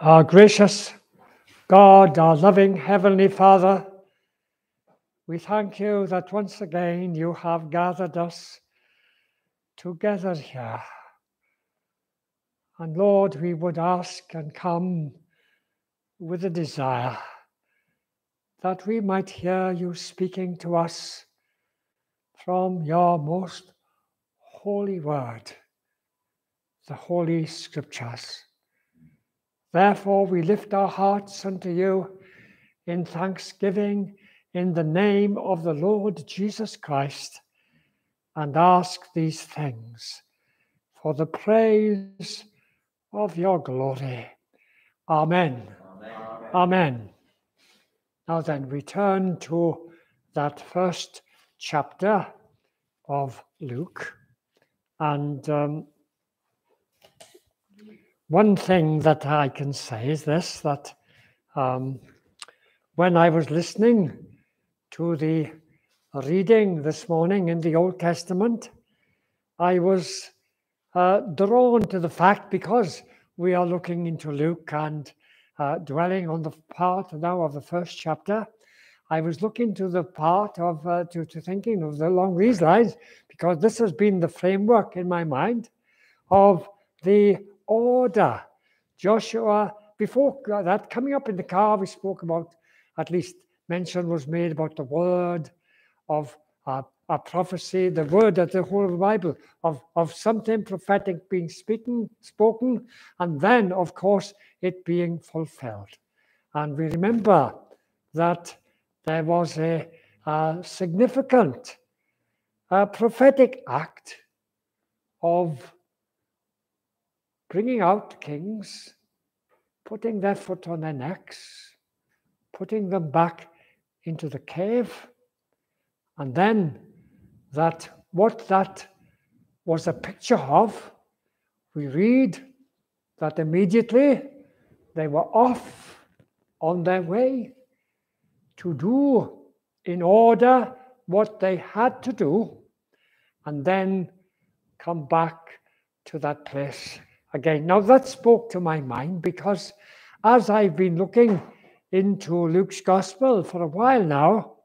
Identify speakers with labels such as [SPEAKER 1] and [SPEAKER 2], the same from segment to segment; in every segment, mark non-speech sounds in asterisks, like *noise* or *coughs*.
[SPEAKER 1] Our gracious God, our loving Heavenly Father, we thank you that once again you have gathered us together here. And Lord, we would ask and come with a desire that we might hear you speaking to us from your most holy word, the Holy Scriptures. Therefore, we lift our hearts unto you in thanksgiving in the name of the Lord Jesus Christ and ask these things for the praise of your glory. Amen. Amen. Amen. Now then, we turn to that first chapter of Luke. And um, one thing that I can say is this that um, when I was listening to the reading this morning in the Old Testament, I was uh, drawn to the fact because we are looking into Luke and uh, dwelling on the part now of the first chapter. I was looking to the part of uh, to, to thinking of the along these lines because this has been the framework in my mind of the order. Joshua, before that, coming up in the car, we spoke about, at least mention was made about the word of uh, a prophecy, the word that the whole Bible, of, of something prophetic being speaking, spoken, and then, of course, it being fulfilled. And we remember that there was a, a significant a prophetic act of bringing out kings, putting their foot on their necks, putting them back into the cave, and then that what that was a picture of, we read that immediately they were off on their way to do in order what they had to do and then come back to that place again. Now, that spoke to my mind because as I've been looking into Luke's gospel for a while now,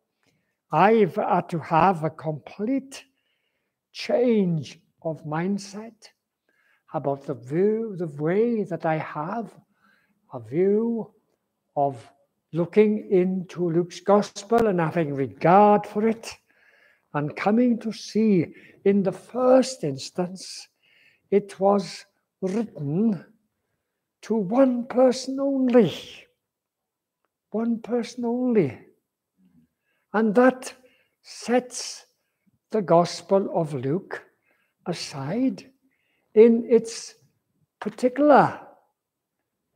[SPEAKER 1] I've had to have a complete change of mindset about the view, the way that I have a view of looking into Luke's gospel and having regard for it and coming to see in the first instance it was written to one person only. One person only. And that sets the Gospel of Luke aside in its particular,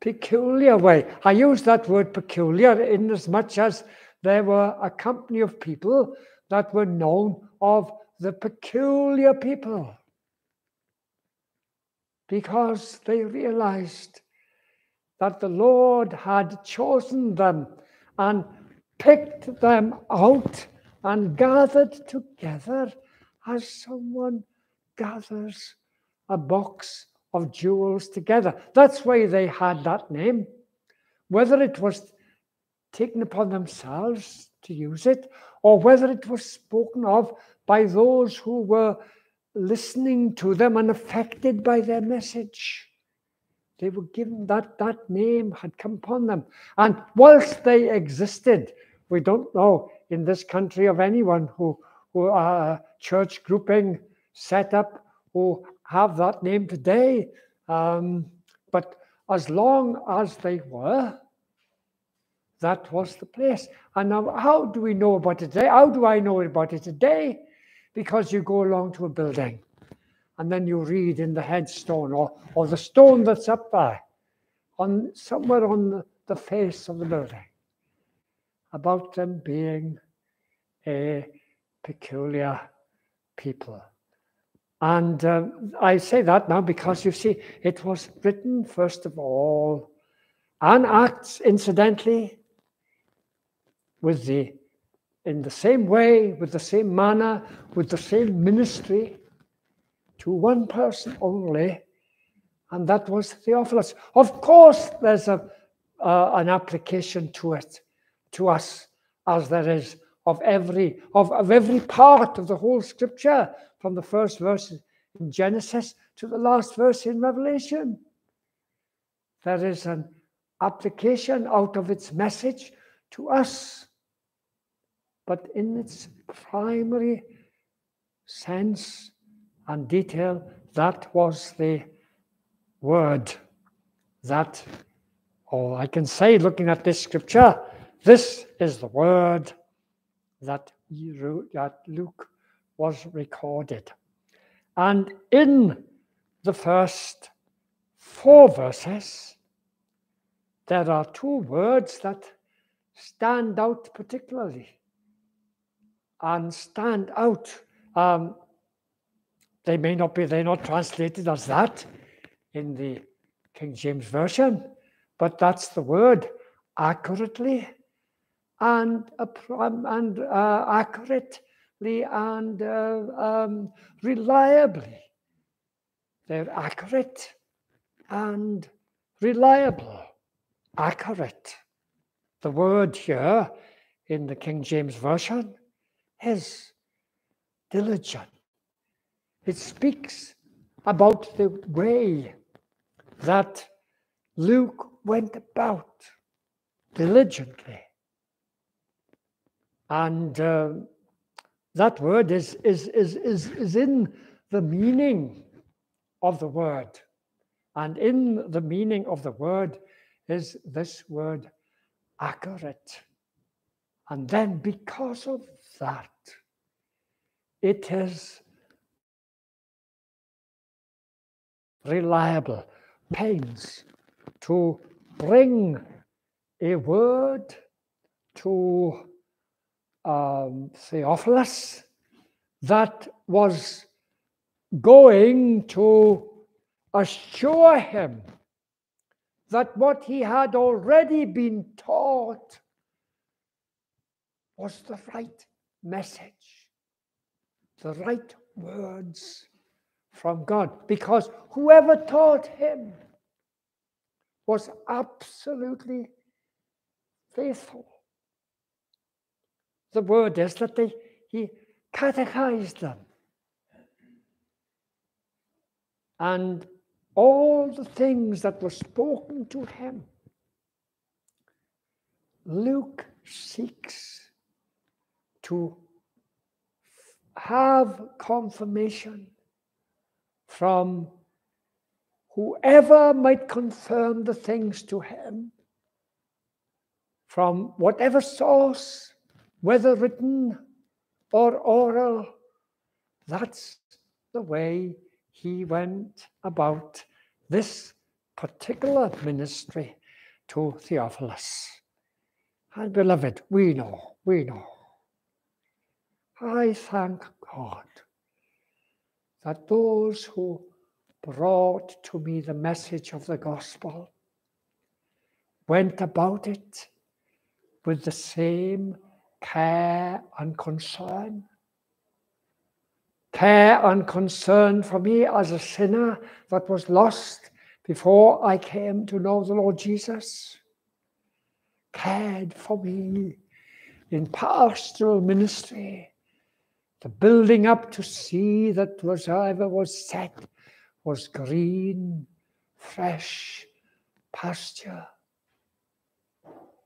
[SPEAKER 1] peculiar way. I use that word peculiar in as much as there were a company of people that were known of the peculiar people because they realized that the Lord had chosen them and picked them out and gathered together as someone gathers a box of jewels together. That's why they had that name. Whether it was taken upon themselves to use it or whether it was spoken of by those who were listening to them and affected by their message. They were given that that name had come upon them. And whilst they existed, we don't know in this country of anyone who, who are church grouping set up who have that name today. Um, but as long as they were, that was the place. And now, how do we know about it today? How do I know about it today? Because you go along to a building and then you read in the headstone or, or the stone that's up there on somewhere on the, face of the building about them being a peculiar people. And um, I say that now because you see, it was written first of all, and Acts, incidentally, with the in the same way, with the same manner, with the same ministry to one person only, and that was Theophilus. Of course, there's a, uh, an application to it, to us, as there is of every of, of every part of the whole scripture, from the first verse in Genesis to the last verse in Revelation. There is an application out of its message to us, but in its primary sense and detail, that was the word that, or I can say, looking at this scripture, this is the word that, that Luke was recorded. And in the first four verses, there are two words that stand out particularly and stand out. Um, they may not be, they're not translated as that in the King James Version, but that's the word accurately and, and uh, accurately and uh, um, reliably. They're accurate and reliable. Accurate. The word here in the King James Version is diligent. It speaks about the way that Luke went about diligently. And uh, that word is, is, is, is, is in the meaning of the word. And in the meaning of the word is this word accurate. And then because of that, it is reliable, pains to bring a word to um, Theophilus that was going to assure him that what he had already been taught was the right message, the right words from God, because whoever taught him was absolutely faithful. The word is that they, he catechized them. And all the things that were spoken to him, Luke seeks to have confirmation from whoever might confirm the things to him, from whatever source, whether written or oral. That's the way he went about this particular ministry to Theophilus. And beloved, we know, we know. I thank God that those who brought to me the message of the gospel went about it with the same care and concern. Care and concern for me as a sinner that was lost before I came to know the Lord Jesus. Cared for me in pastoral ministry the building up to see that whatever was set was green, fresh pasture,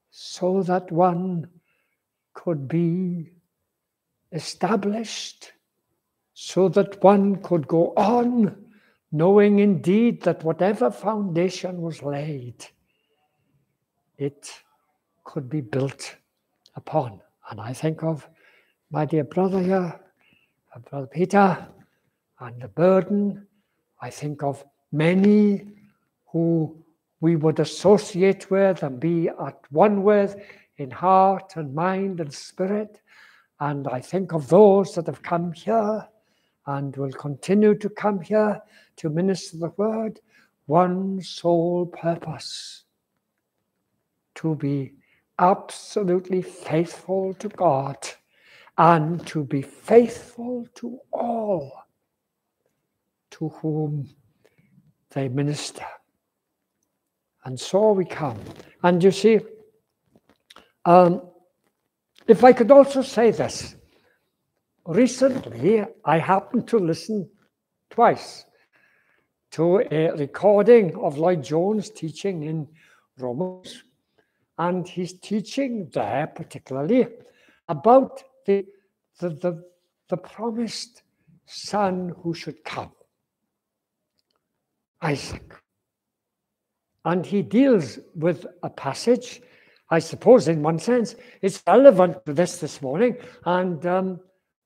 [SPEAKER 1] so that one could be established, so that one could go on, knowing indeed that whatever foundation was laid, it could be built upon. And I think of my dear brother here, Brother Peter, and the burden. I think of many who we would associate with and be at one with in heart and mind and spirit. And I think of those that have come here and will continue to come here to minister the word, one sole purpose to be absolutely faithful to God and to be faithful to all to whom they minister. And so we come. And you see, um, if I could also say this, recently I happened to listen twice to a recording of Lloyd Jones teaching in Romans. And he's teaching there particularly about the, the, the, the promised son who should come, Isaac. And he deals with a passage, I suppose, in one sense, it's relevant to this this morning. And um,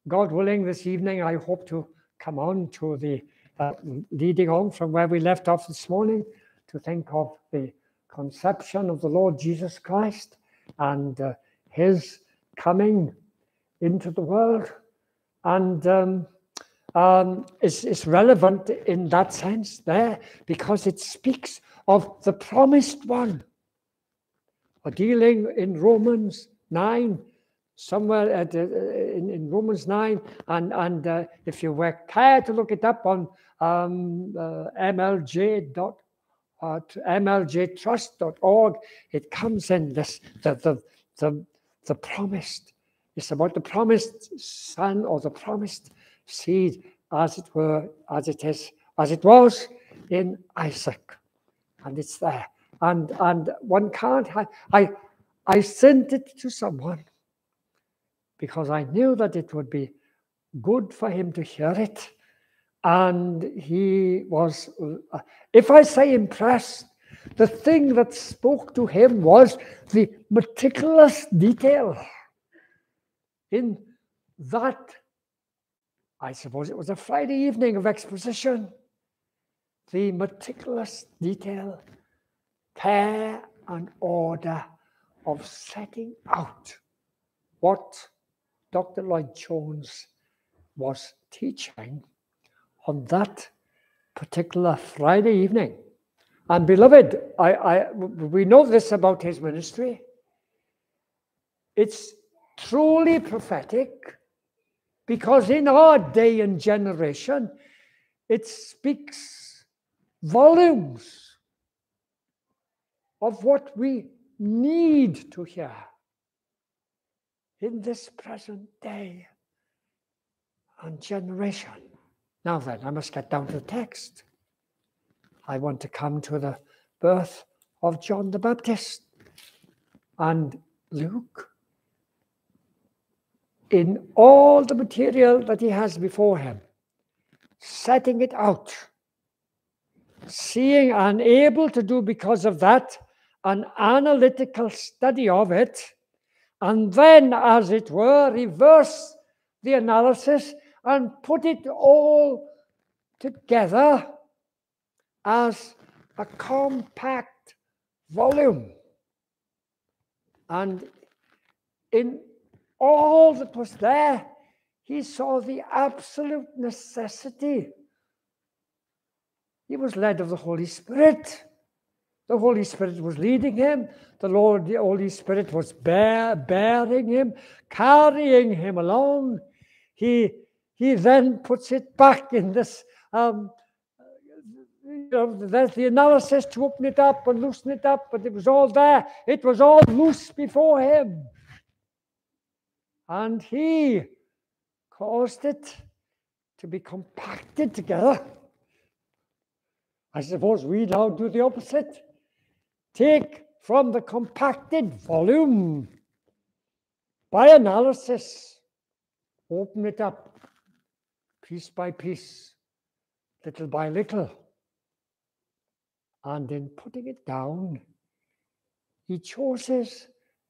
[SPEAKER 1] God willing, this evening, I hope to come on to the uh, leading on from where we left off this morning to think of the conception of the Lord Jesus Christ and uh, his coming into the world. And um, um, it's, it's relevant in that sense there because it speaks of the promised one. We're dealing in Romans 9, somewhere at, uh, in, in, Romans 9, and, and uh, if you were care to look it up on um, uh, mlj at mljtrust.org, it comes in this the, the, the, the promised. It's about the promised son or the promised seed, as it were, as it is, as it was in Isaac. And it's there. And and one can't I I, I sent it to someone because I knew that it would be good for him to hear it and he was, uh, if I say impressed, the thing that spoke to him was the meticulous detail in that. I suppose it was a Friday evening of exposition. The meticulous detail, care and order of setting out what Dr. Lloyd Jones was teaching on that particular Friday evening. And beloved, I, I, we know this about his ministry. It's truly prophetic because in our day and generation, it speaks volumes of what we need to hear in this present day and generation. Now then, I must get down to the text. I want to come to the birth of John the Baptist. And Luke, in all the material that he has before him, setting it out, seeing and able to do because of that an analytical study of it, and then, as it were, reverse the analysis and put it all together as a compact volume. And in all that was there, he saw the absolute necessity. He was led of the Holy Spirit. The Holy Spirit was leading him. The Lord, the Holy Spirit was bear, bearing him, carrying him along. He he then puts it back in this. Um, you know, there's the analysis to open it up and loosen it up, but it was all there. It was all loose before him. And he caused it to be compacted together. I suppose we now do the opposite. Take from the compacted volume by analysis, open it up piece by piece, little by little. And in putting it down, he chooses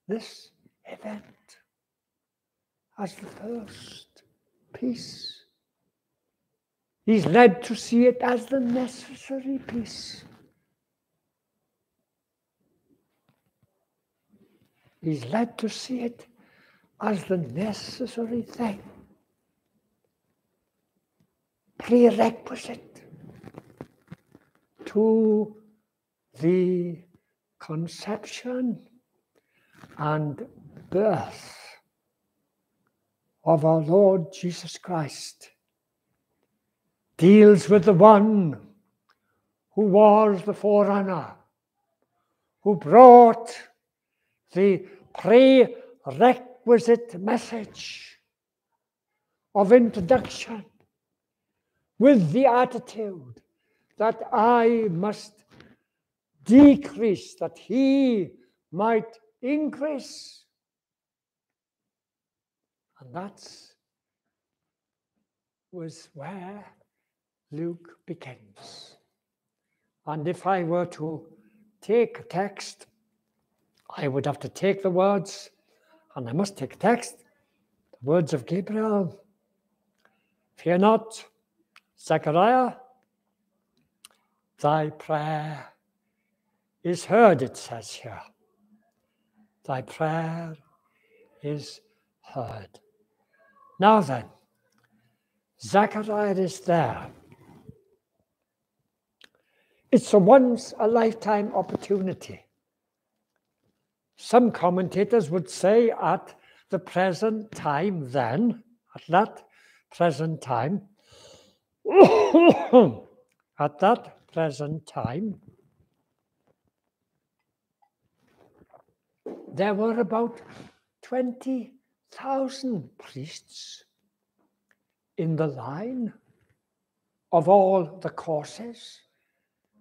[SPEAKER 1] this event as the first piece. He's led to see it as the necessary piece. He's led to see it as the necessary thing prerequisite to the conception and birth of our Lord Jesus Christ deals with the one who was the forerunner, who brought the prerequisite message of introduction with the attitude that I must decrease, that he might increase. And that's was where Luke begins. And if I were to take a text, I would have to take the words, and I must take text, the words of Gabriel. Fear not, Zechariah, thy prayer is heard, it says here. Thy prayer is heard. Now then, Zechariah is there. It's a once a lifetime opportunity. Some commentators would say at the present time, then, at that present time, *coughs* at that present time, there were about 20,000 priests in the line of all the courses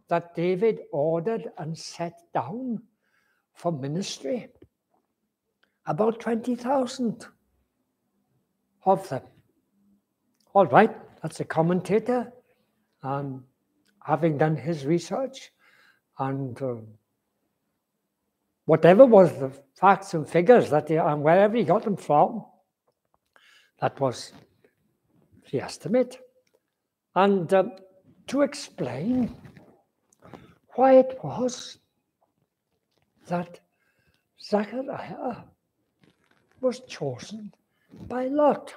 [SPEAKER 1] that David ordered and set down for ministry. About 20,000 of them. All right, that's a commentator, um, having done his research, and uh, whatever was the facts and figures that he, and wherever he got them from, that was the estimate. And uh, to explain why it was that Zachariah was chosen by Lot.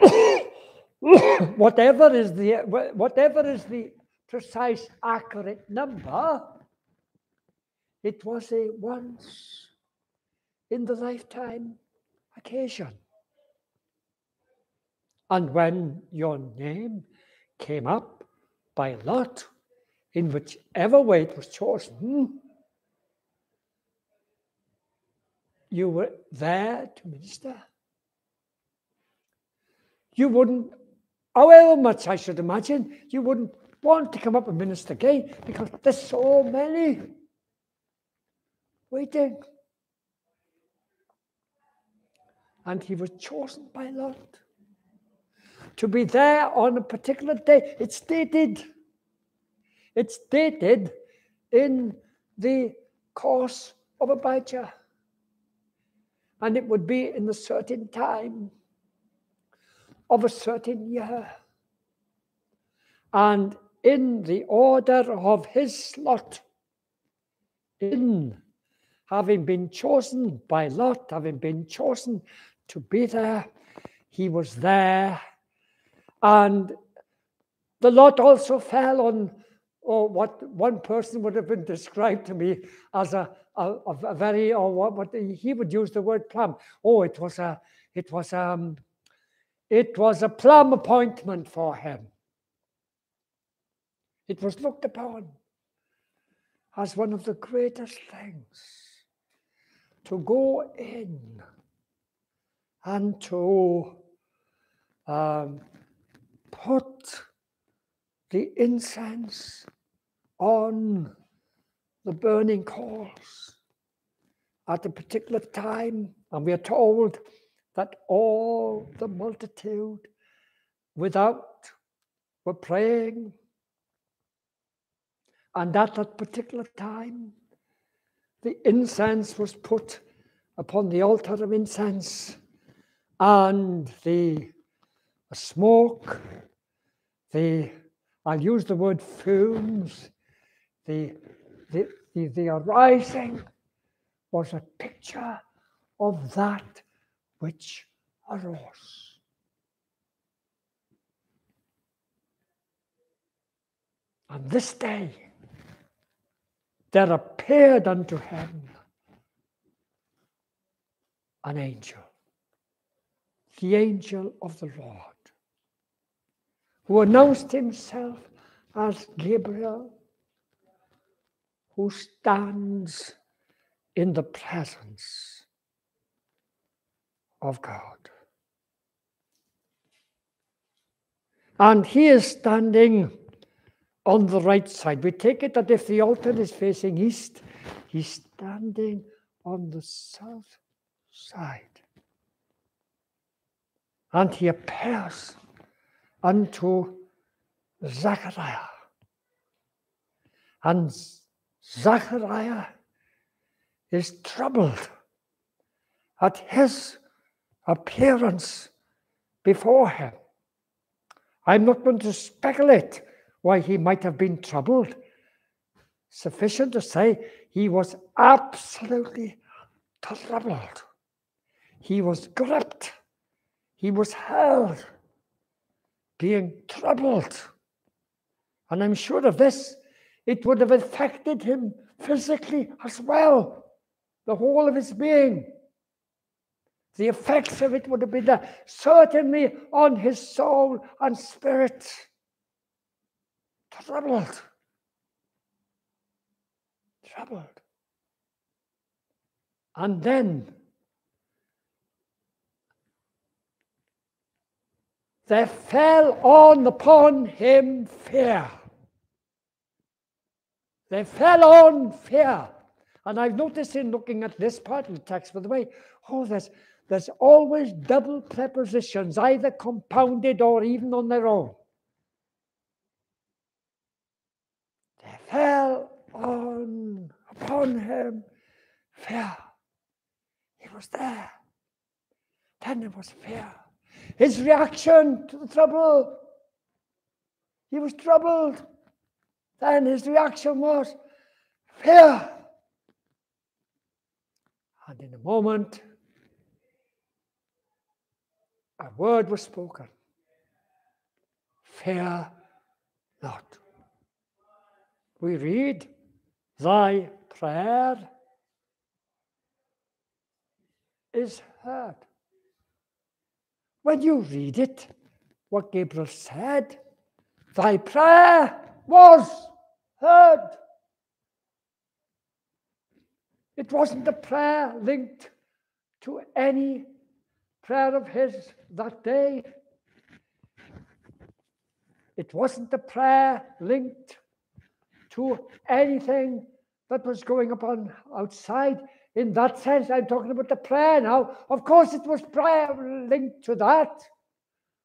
[SPEAKER 1] *coughs* whatever is the whatever is the precise accurate number, it was a once in the lifetime occasion. And when your name came up by lot, in whichever way it was chosen, you were there to minister. You wouldn't, oh, however much I should imagine, you wouldn't want to come up and minister again because there's so many waiting. And he was chosen by Lot to be there on a particular day. It's stated. It's stated in the course of Abijah. And it would be in a certain time of a certain year. And in the order of his slot, in having been chosen by Lot, having been chosen to be there, he was there and the lot also fell on or what one person would have been described to me as a, a, a very, or what, what, he would use the word plum. Oh, it was a, it was um, it was a plum appointment for him. It was looked upon as one of the greatest things to go in and to um, put the incense on the burning coals at a particular time, and we are told that all the multitude without were praying. And at that particular time, the incense was put upon the altar of incense, and the smoke the, I'll use the word fumes, the, the, the, the arising was a picture of that which arose. On this day, there appeared unto him an angel, the angel of the Lord who announced himself as Gabriel, who stands in the presence of God. And he is standing on the right side. We take it that if the altar is facing east, he's standing on the south side. And he appears unto Zachariah. And Zachariah is troubled at his appearance before him. I'm not going to speculate why he might have been troubled. Sufficient to say he was absolutely troubled. He was gripped. He was held, being troubled. And I'm sure of this, it would have affected him physically as well, the whole of his being. The effects of it would have been there, certainly on his soul and spirit. Troubled. Troubled. And then there fell on upon him fear. They fell on fear. And I've noticed in looking at this part of the text, by the way, oh, there's there's always double prepositions, either compounded or even on their own. They fell on upon him fear. He was there. Then there was fear. His reaction to the trouble. He was troubled. Then his reaction was fear. And in a moment, a word was spoken Fear not. We read, Thy prayer is heard. When you read it, what Gabriel said, Thy prayer was heard. It wasn't a prayer linked to any prayer of his that day. It wasn't a prayer linked to anything that was going upon outside. In that sense, I'm talking about the prayer now. Of course, it was prayer linked to that.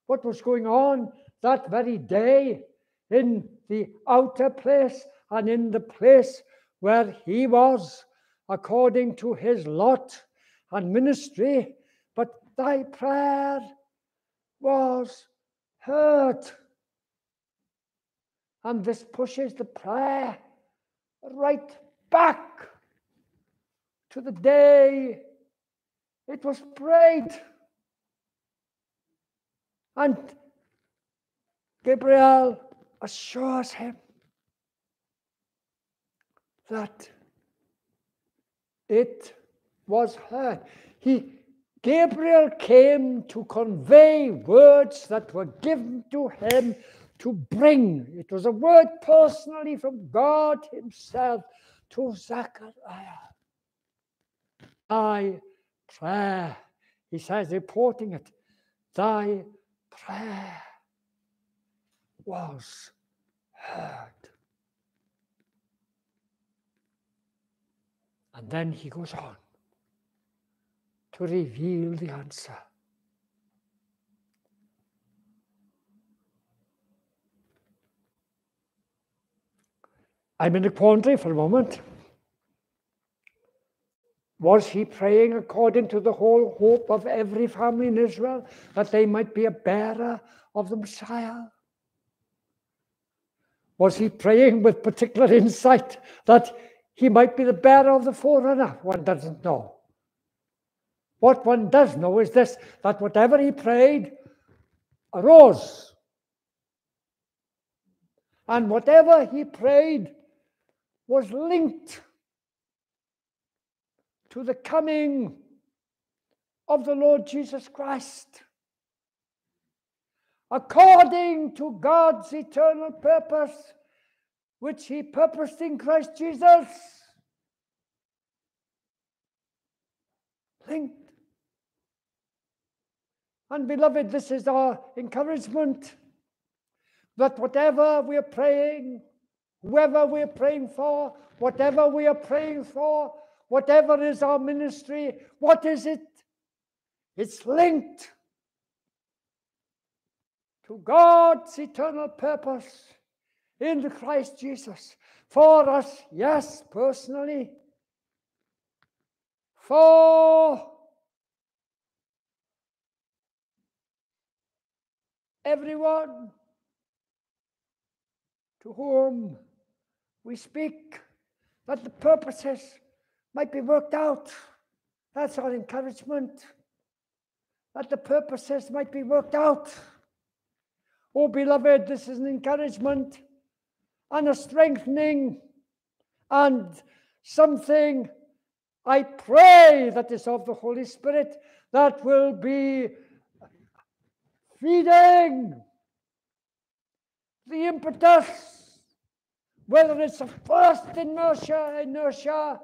[SPEAKER 1] What was going on that very day in the outer place and in the place where he was, according to his lot and ministry But thy prayer was heard. And this pushes the prayer right back to the day it was prayed. And Gabriel assures him that it was heard. He Gabriel came to convey words that were given to him to bring. It was a word personally from God Himself to Zechariah. Thy prayer, he says, reporting it, thy prayer was heard. And then he goes on to reveal the answer. I'm in a quandary for a moment. Was he praying according to the whole hope of every family in Israel that they might be a bearer of the Messiah? Was he praying with particular insight that he might be the bearer of the forerunner? One doesn't know. What one does know is this that whatever he prayed arose. And whatever he prayed was linked to the coming of the Lord Jesus Christ. According to God's eternal purpose which he purposed in Christ Jesus. Linked. And beloved, this is our encouragement that whatever we're praying, whoever we're praying for, whatever we are praying for, whatever is our ministry, what is it? It's linked to God's eternal purpose in Christ Jesus. For us, yes, personally. For everyone to whom we speak, that the purposes might be worked out. That's our encouragement. That the purposes might be worked out. Oh, beloved, this is an encouragement and a strengthening and something I pray that is of the Holy Spirit that will be feeding the impetus, whether it's a first inertia, inertia,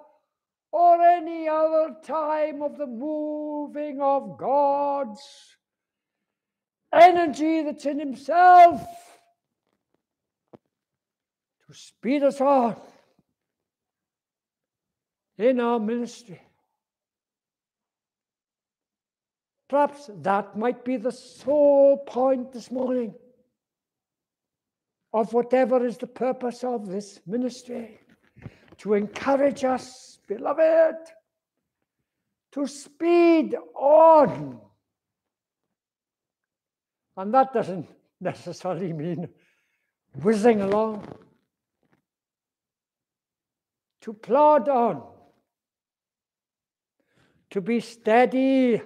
[SPEAKER 1] or any other time of the moving of God's energy that's in Himself to speed us on in our ministry. Perhaps that might be the sole point this morning of whatever is the purpose of this ministry to encourage us, beloved, to speed on. And that doesn't necessarily mean whizzing along, to plod on, to be steady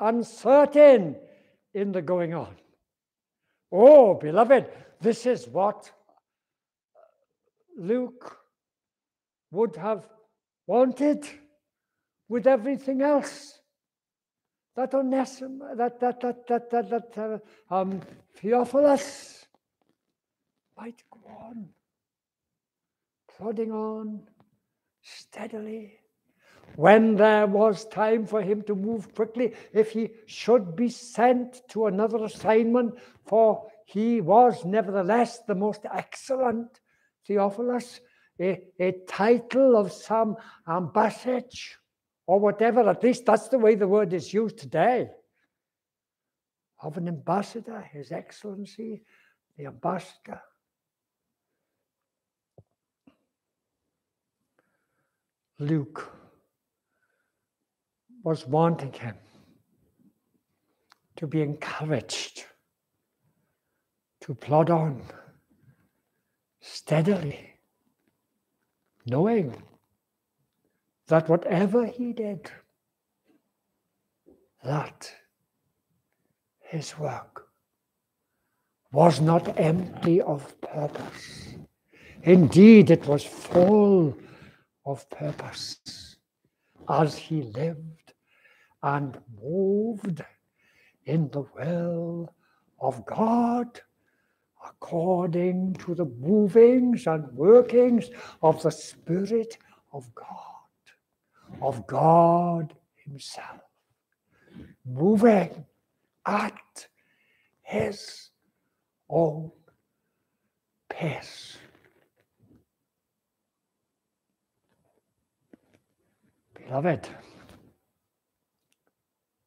[SPEAKER 1] uncertain in the going on. Oh, beloved, this is what Luke would have wanted with everything else. That Onesimus, that that that that that, that uh, um, Theophilus might go on, plodding on steadily when there was time for him to move quickly, if he should be sent to another assignment, for he was nevertheless the most excellent Theophilus, a, a title of some ambassage or whatever, at least that's the way the word is used today, of an ambassador, His Excellency, the ambassador. Luke was wanting him to be encouraged to plod on steadily, knowing that whatever he did, that his work was not empty of purpose. Indeed, it was full of purpose as he lived and moved in the will of God according to the movings and workings of the Spirit of God, of God Himself, moving at His own pace. Beloved,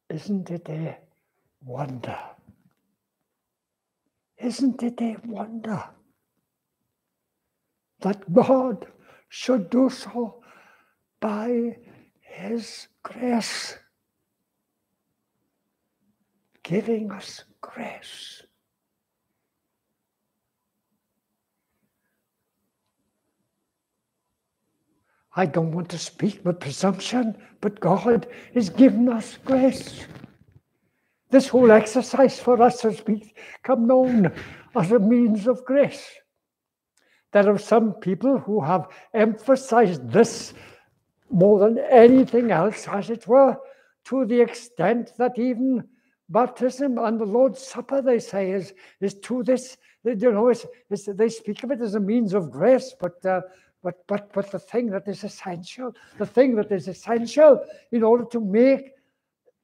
[SPEAKER 1] isn't it a wonder? Isn't it a wonder that God should do so by His grace, giving us grace? I don't want to speak with presumption, but God has given us grace. This whole exercise for us has become known as a means of grace. There are some people who have emphasized this more than anything else, as it were, to the extent that even baptism and the Lord's Supper, they say, is, is to this You know, it's, it's, they speak of it as a means of grace, but uh, but but but the thing that is essential, the thing that is essential in order to make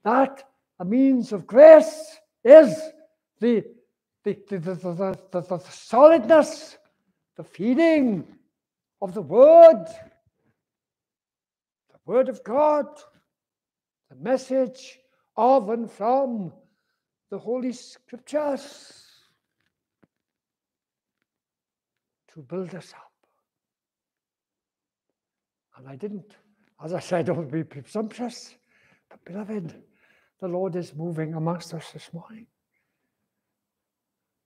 [SPEAKER 1] that a means of grace is the the, the, the, the, solidness, the feeding of the word, the word of God, the message of and from the Holy Scriptures to build us up. And I didn't, as I said, don't be presumptuous, but beloved, the Lord is moving amongst us this morning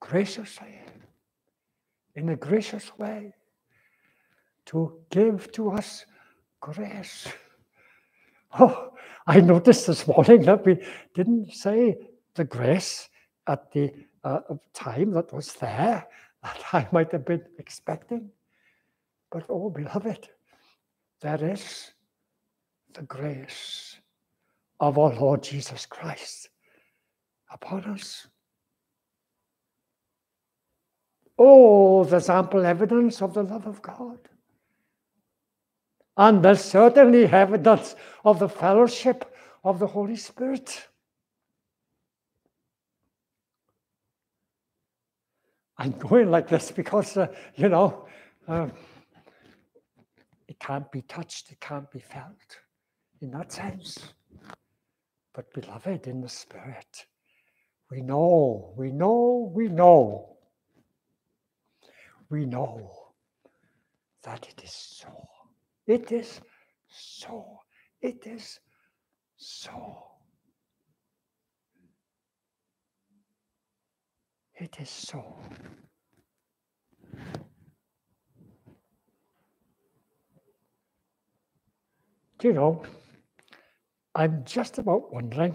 [SPEAKER 1] graciously, in a gracious way, to give to us grace. Oh, I noticed this morning that we didn't say the grace at the uh, time that was there that *laughs* I might have been expecting. But oh, beloved, there is the grace of our Lord Jesus Christ upon us. Oh, there's ample evidence of the love of God. And there's certainly evidence of the fellowship of the Holy Spirit. I'm going like this because, uh, you know, um, it can't be touched, it can't be felt in that sense. But, beloved, in the Spirit, we know, we know, we know, we know that it is so. It is so. It is so. It is so. Do you know, I'm just about wondering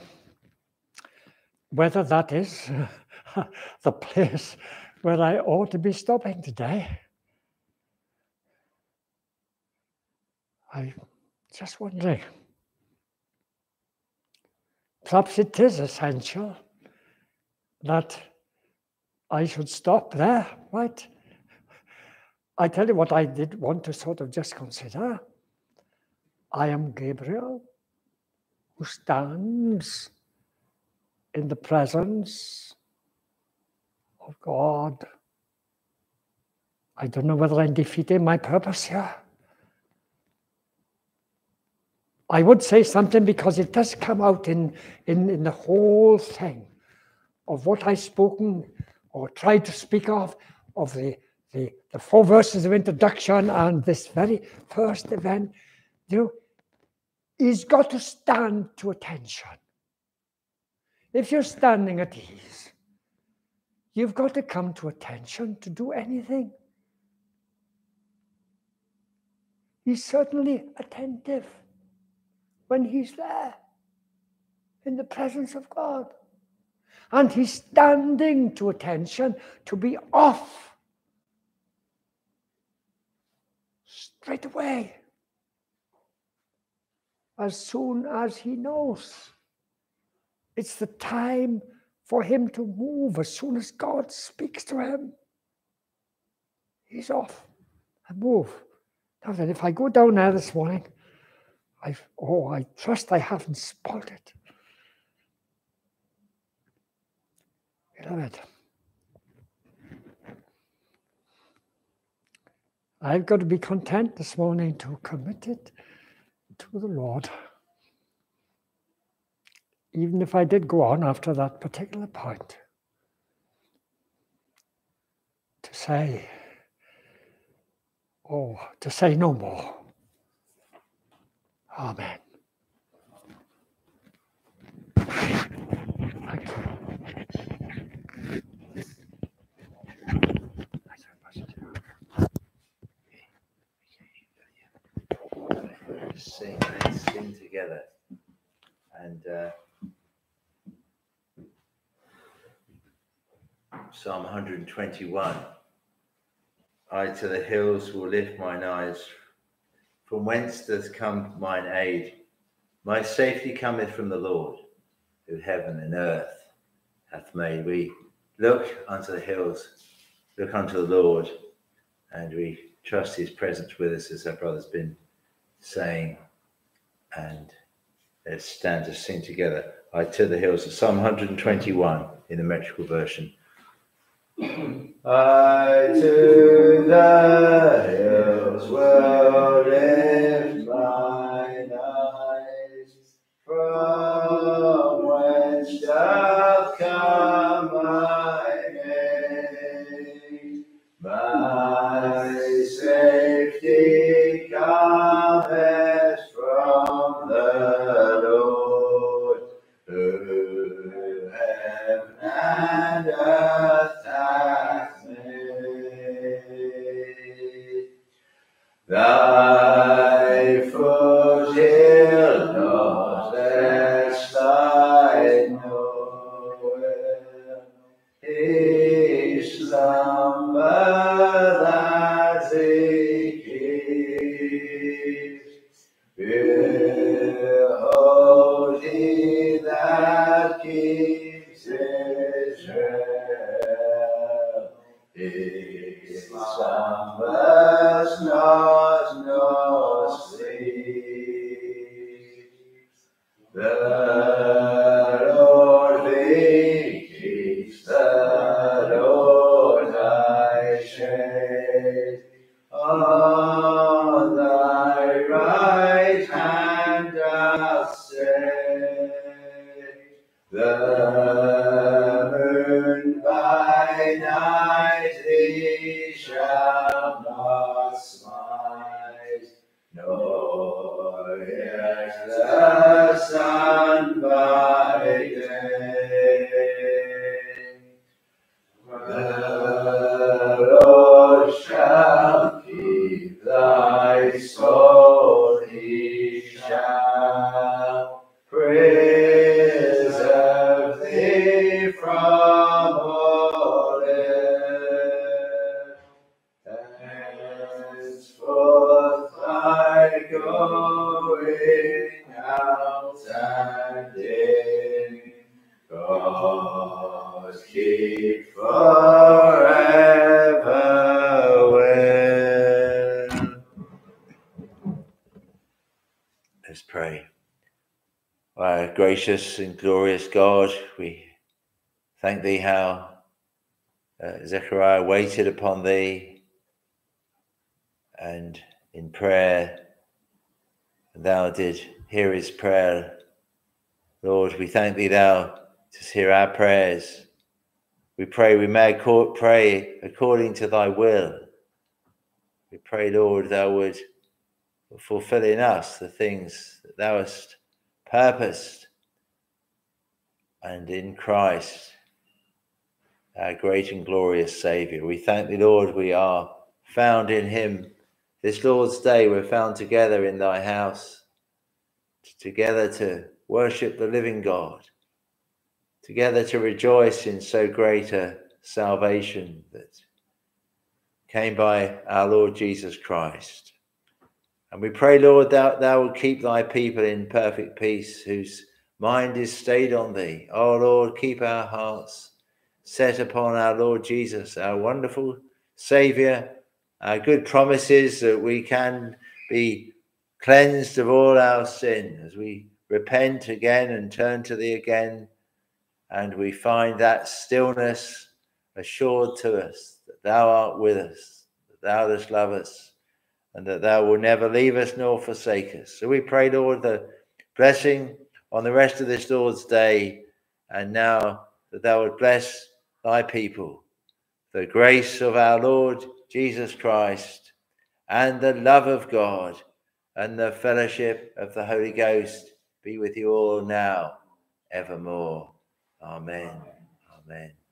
[SPEAKER 1] whether that is *laughs* the place where I ought to be stopping today. I'm just wondering. Perhaps it is essential that I should stop there, right? I tell you what I did want to sort of just consider. I am Gabriel, who stands in the presence of God. I don't know whether I'm defeating my purpose here. I would say something because it does come out in, in, in the whole thing of what I've spoken or tried to speak of, of the, the, the four verses of introduction and this very first event, you know, he's got to stand to attention. If you're standing at ease, you've got to come to attention to do anything. He's certainly attentive when he's there in the presence of God and he's standing to attention to be off straight away as soon as he knows. It's the time for him to move as soon as God speaks to him. He's off and move. Now then, if I go down there this morning, I oh, I trust I haven't spoiled it. Beloved, I've got to be content this morning to commit it to the Lord. Even if I did go on after that particular point, to say, oh, to say no more. Amen. Thank you.
[SPEAKER 2] Sing, let's sing together. And uh, Psalm 121 I to the hills will lift mine eyes. From whence does come mine aid? My safety cometh from the Lord, who heaven and earth hath made. We look unto the hills look unto the Lord and we trust his presence with us, as our brother's been saying. And stand to sing together. I to the hills of Psalm 121 in the metrical version. I to the hills will lift gracious and glorious God, we thank thee how uh, Zechariah waited upon thee and in prayer thou did hear his prayer. Lord, we thank thee thou just hear our prayers. We pray we may pray according to thy will. We pray, Lord, thou would fulfill in us the things that thou hast purposed and in Christ, our great and glorious Saviour. We thank thee, Lord, we are found in him. This Lord's Day, we're found together in thy house, together to worship the living God, together to rejoice in so great a salvation that came by our Lord Jesus Christ. And we pray, Lord, that thou will keep thy people in perfect peace, whose mind is stayed on thee. Oh, Lord, keep our hearts set upon our Lord Jesus, our wonderful Saviour, our good promises that we can be cleansed of all our sin as we repent again and turn to thee again. And we find that stillness assured to us that thou art with us, that thou dost love us and that thou will never leave us nor forsake us. So we pray, Lord, the blessing on the rest of this Lord's day, and now that thou would bless thy people. The grace of our Lord Jesus Christ, and the love of God, and the fellowship of the Holy Ghost be with you all now, evermore. Amen. Amen.